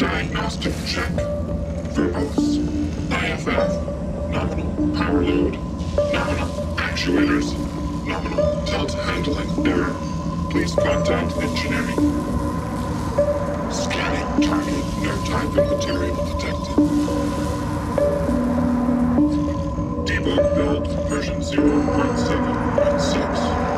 Diagnostic check. Verbose. IFF. Nominal power load. Nominal actuators. Nominal tilt handling error. Please contact engineering. Scanning target. No Typhon material detected. Debug build version 0.7.6.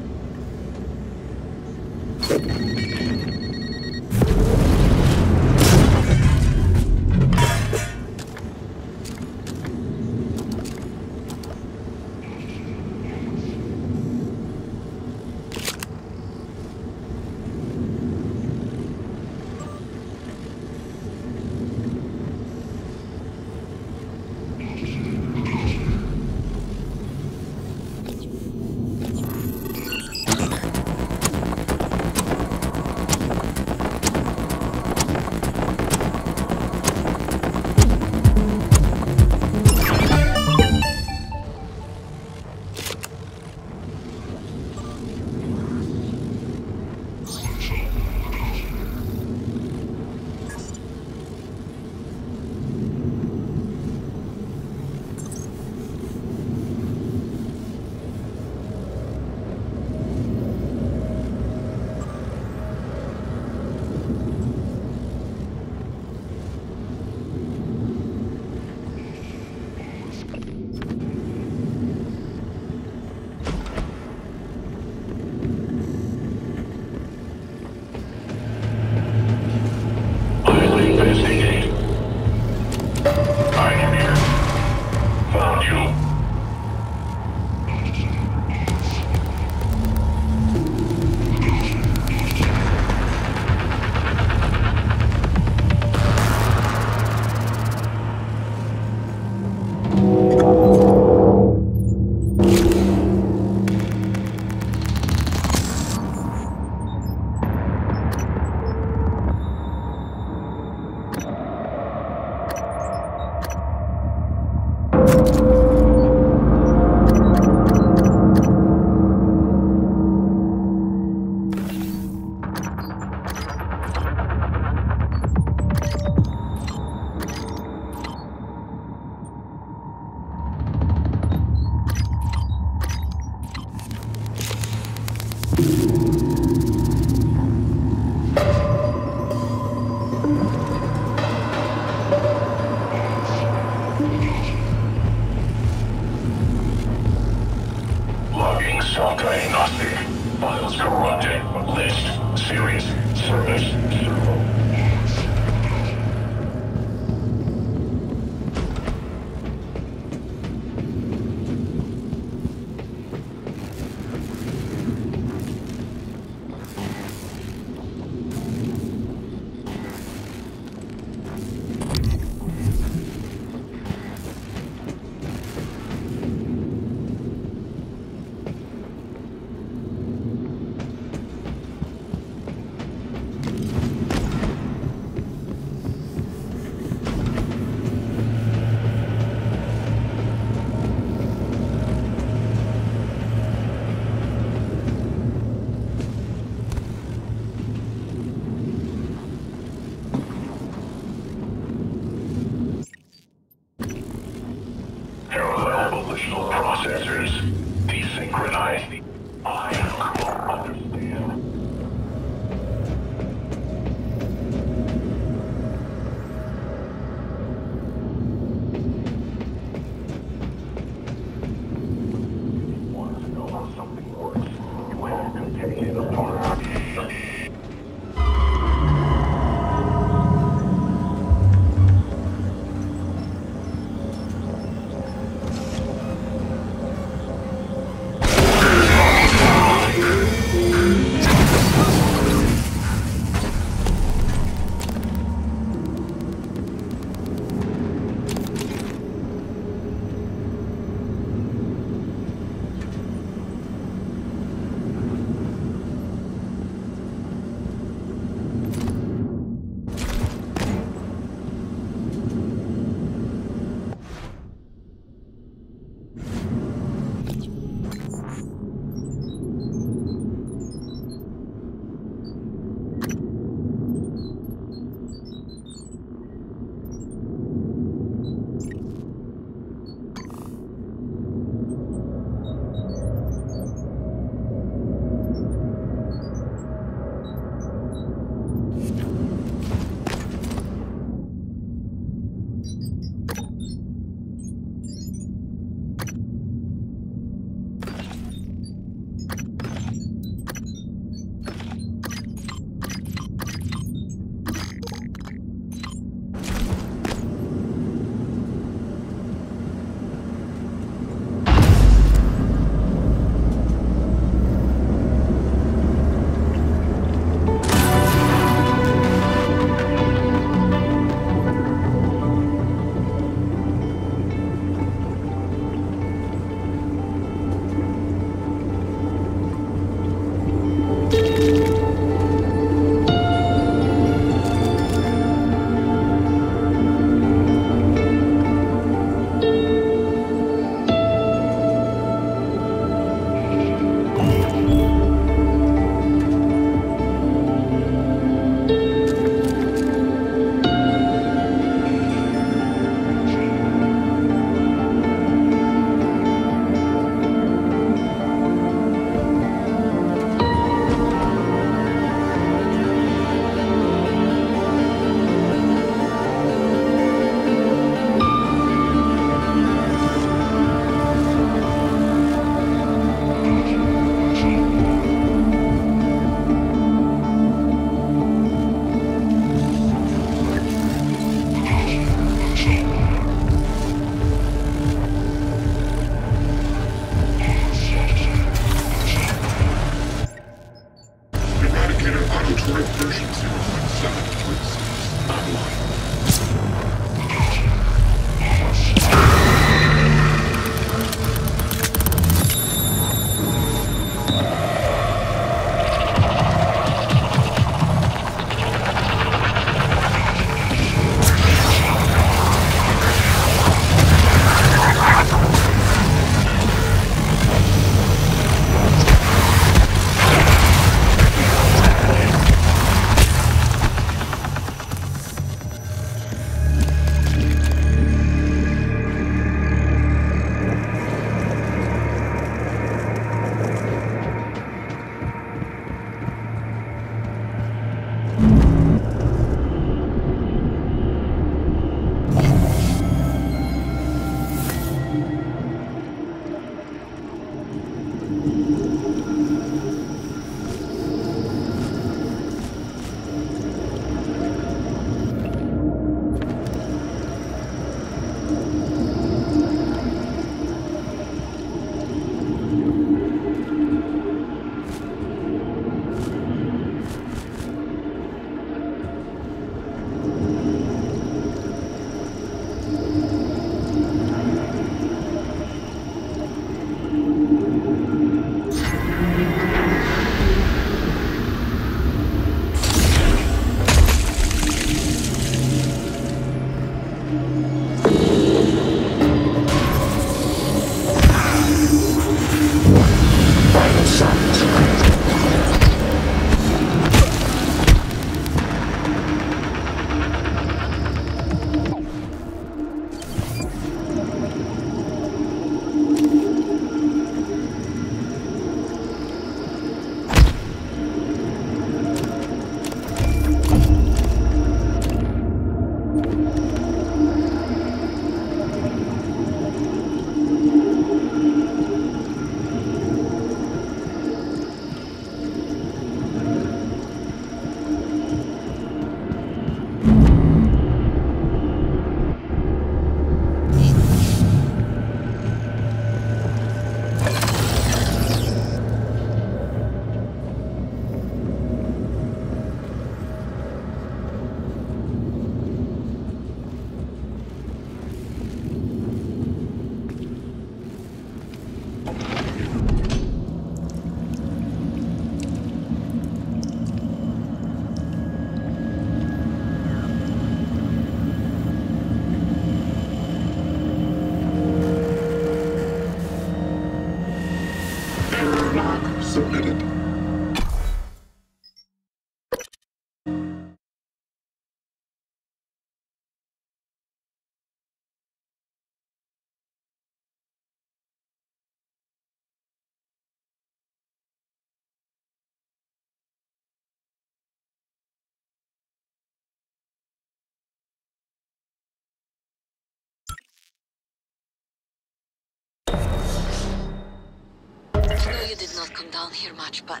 not come down here much, but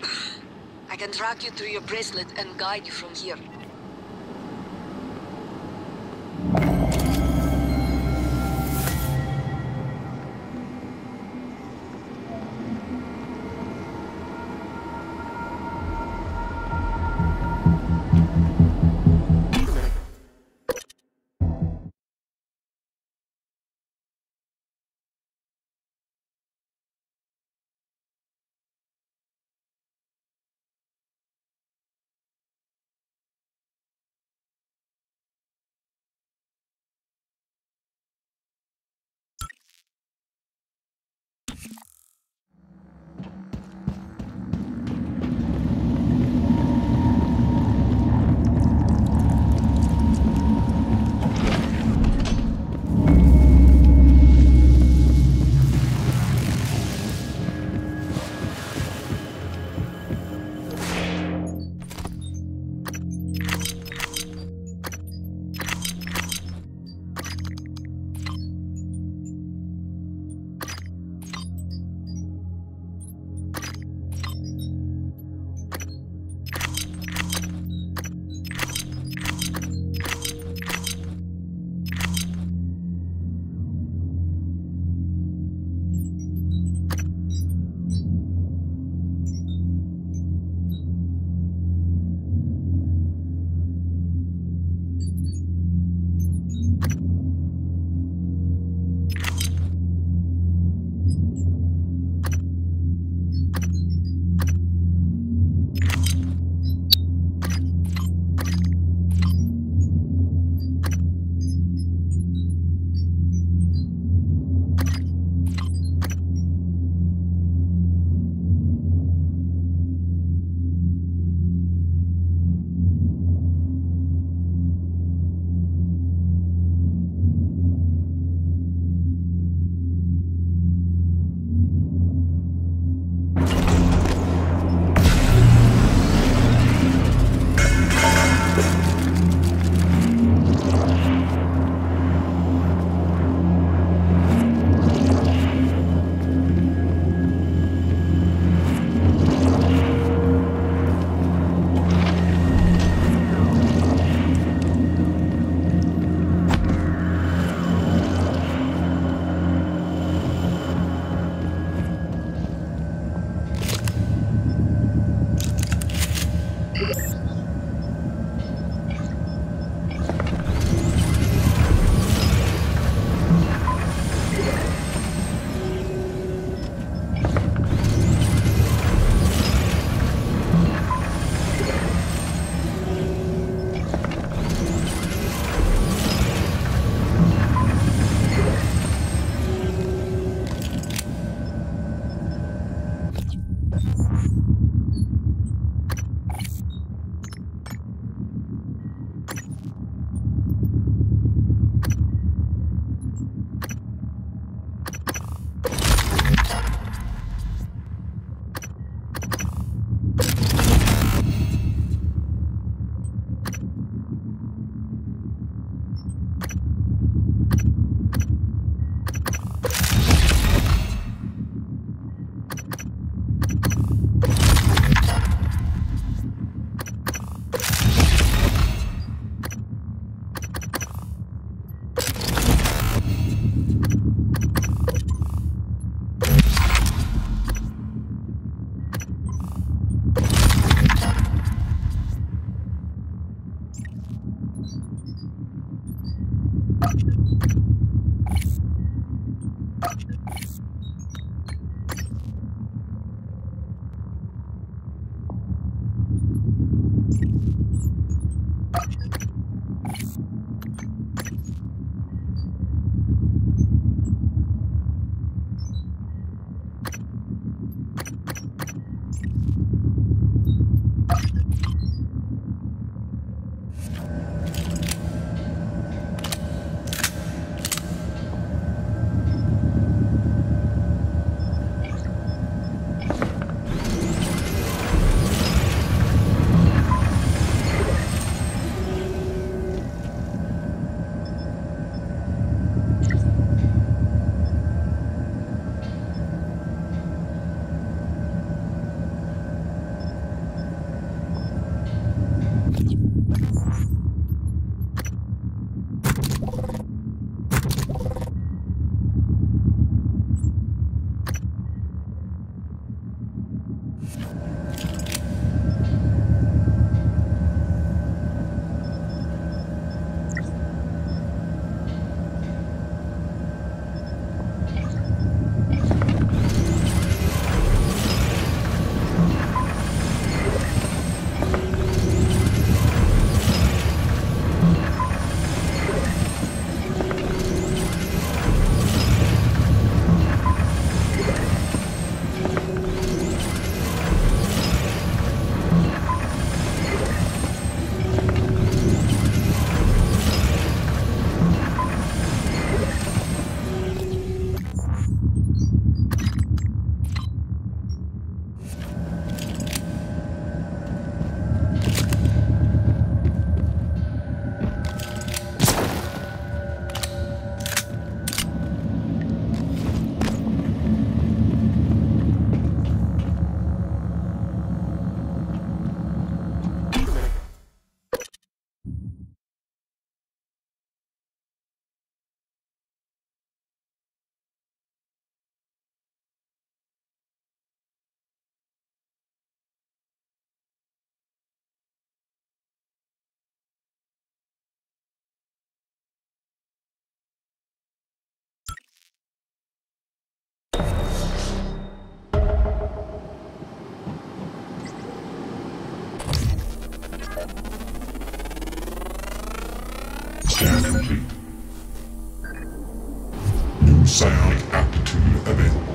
I can track you through your bracelet and guide you from here. Psionic aptitude available.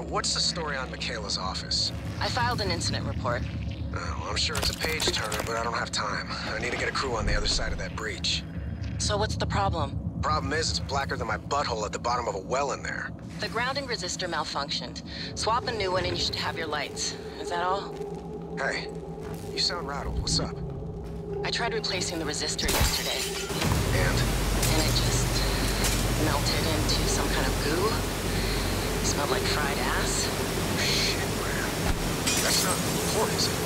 Uh, what's the story on Michaela's office? I filed an incident report. Oh, I'm sure it's a page turner, but I don't have time. I need to get a crew on the other side of that breach. So what's the problem? Problem is, it's blacker than my butthole at the bottom of a well in there. The grounding resistor malfunctioned. Swap a new one and you should have your lights. Is that all? Hey, you sound rattled. What's up? I tried replacing the resistor yesterday, And? and it just melted into some kind of goo. Smelled like fried ass. Shit, man. That's not report, is it?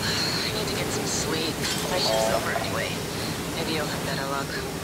I need to get some sleep. My shift's over anyway. Maybe you'll have better luck.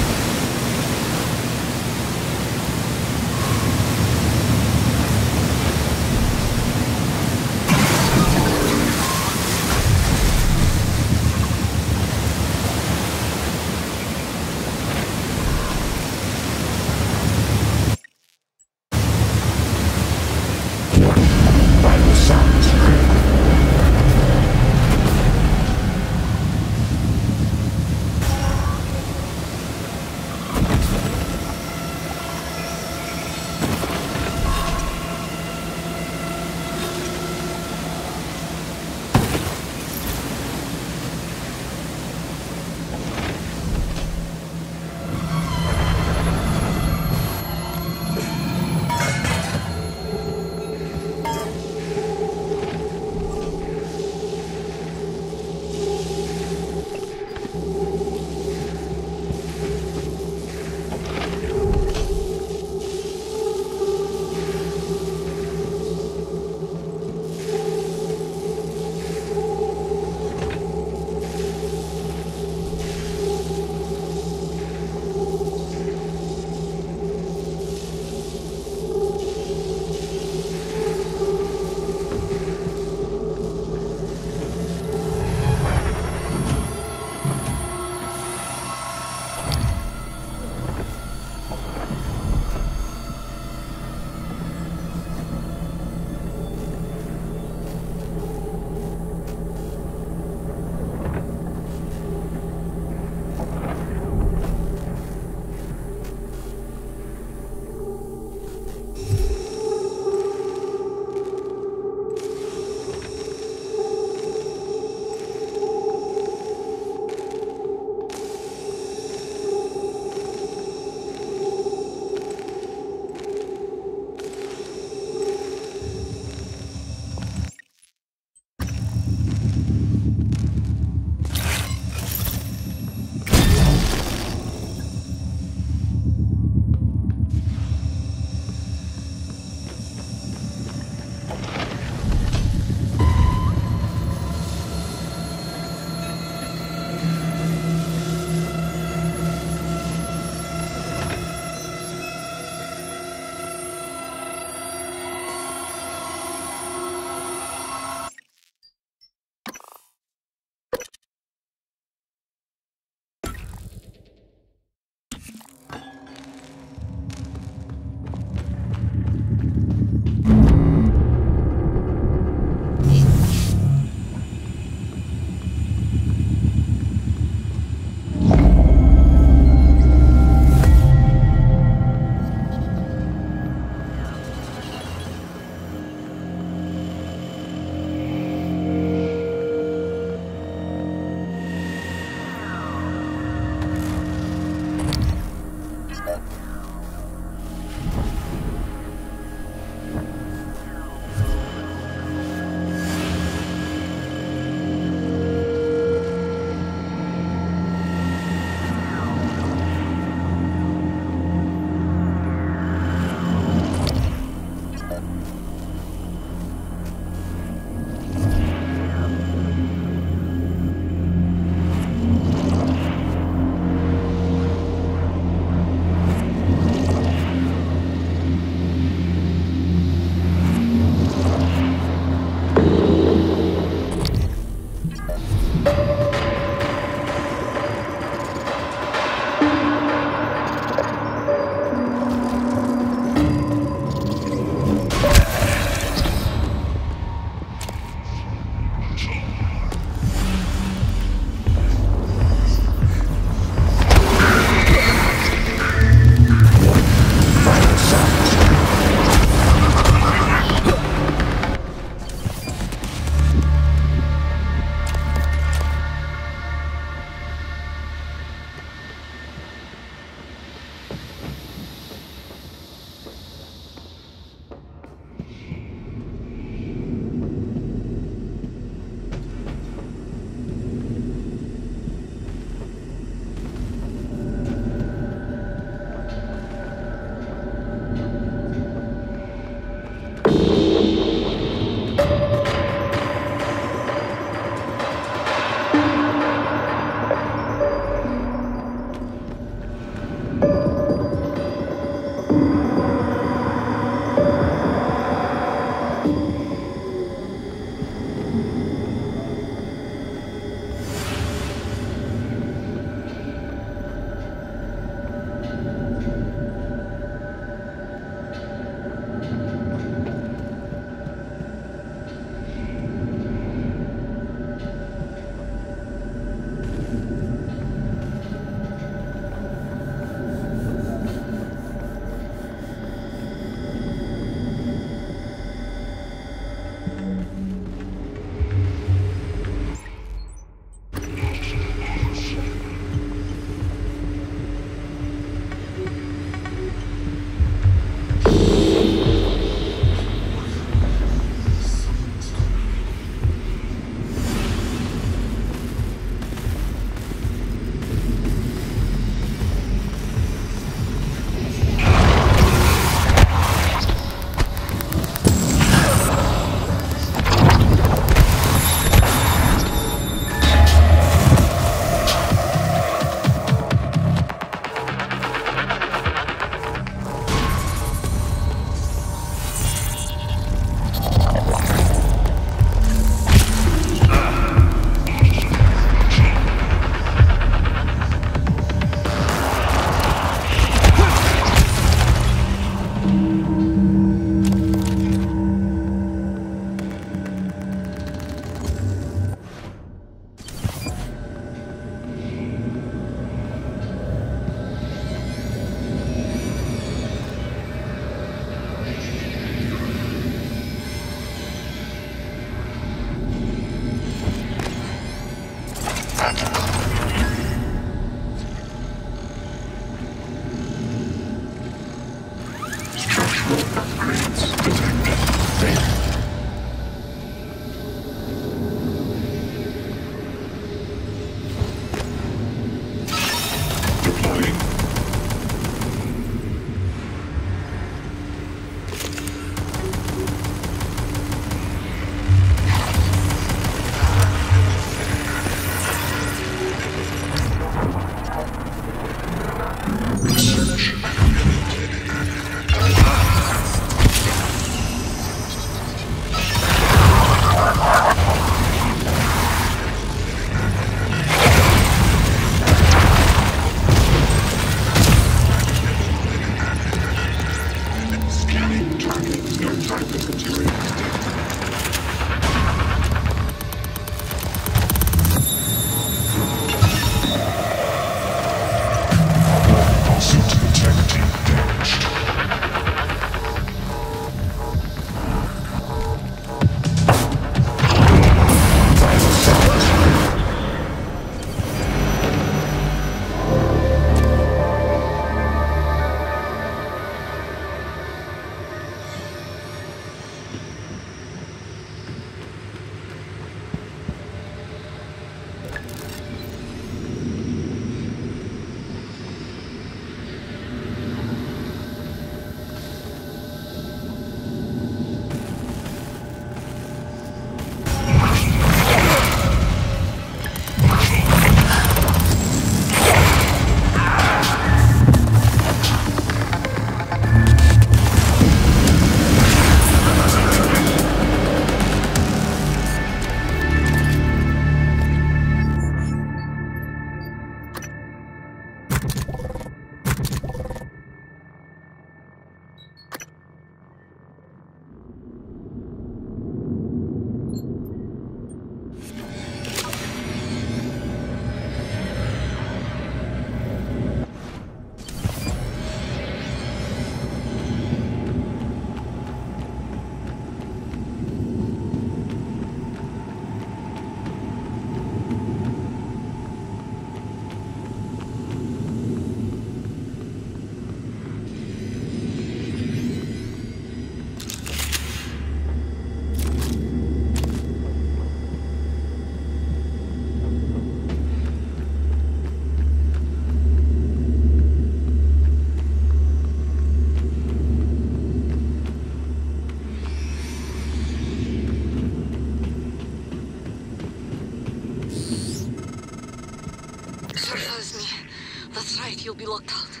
You'll be locked out.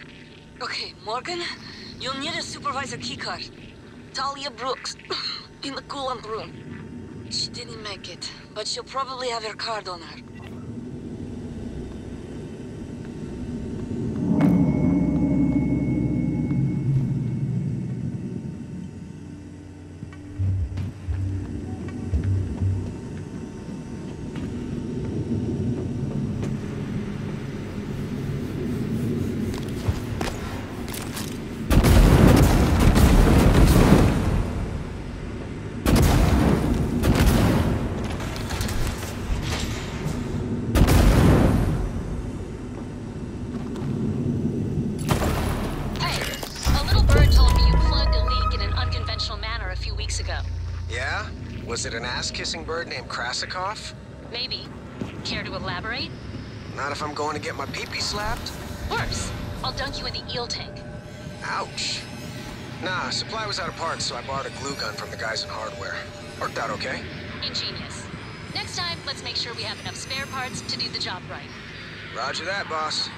Okay, Morgan, you'll need a supervisor keycard. Talia Brooks, in the coolant room. She didn't make it, but she'll probably have her card on her. Bird named Krasikov? Maybe. Care to elaborate? Not if I'm going to get my pee-pee slapped. Worse, I'll dunk you in the eel tank. Ouch. Nah, supply was out of parts, so I borrowed a glue gun from the guys in hardware. Worked out okay. Ingenious. Next time, let's make sure we have enough spare parts to do the job right. Roger that, boss.